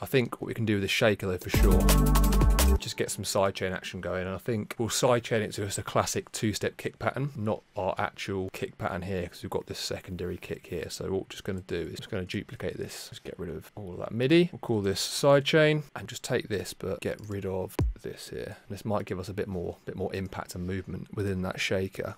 I think what we can do with the shaker though for sure just get some sidechain action going. And I think we'll sidechain it to just a classic two-step kick pattern not our actual kick pattern here because we've got this secondary kick here. So what we're just going to do is just going to duplicate this. Just get rid of all of that MIDI. We'll call this sidechain and just take this but get rid of this here. This might give us a bit more bit more impact and movement within that shaker.